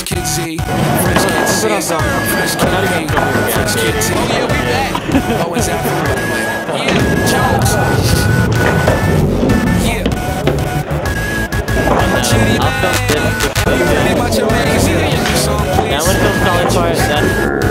Fresh Kid Z. Fresh Kid Z. Fresh Kid Z. Fresh Kid Z. Oh, yeah, we back. it's out for real. Yeah, jokes. Yeah. Now, I'm from College Forest, then.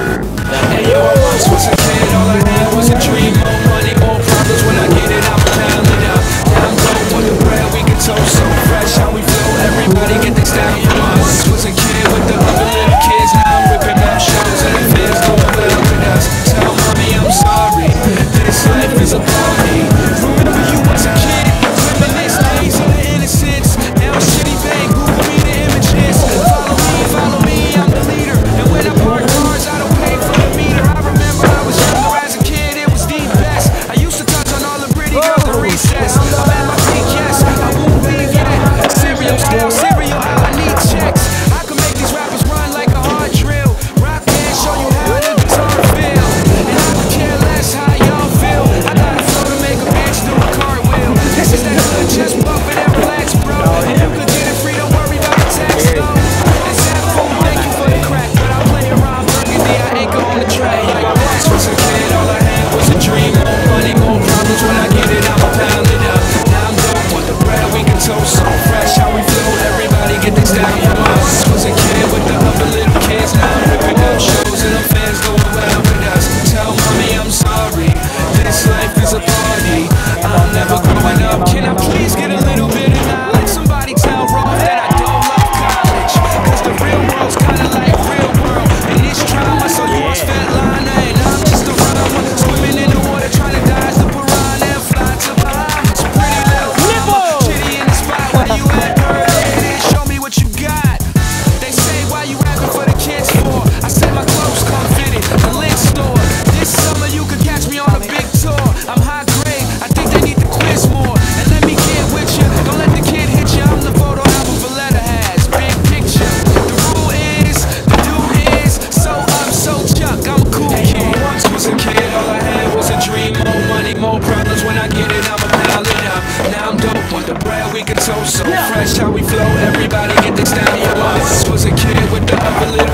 the bread, we can toast so yeah. fresh how we flow. Everybody get this down here. us. Was a kid with the upper lip.